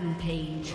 Rampage.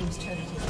Team's turret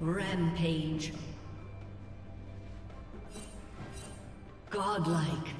Rampage. Godlike.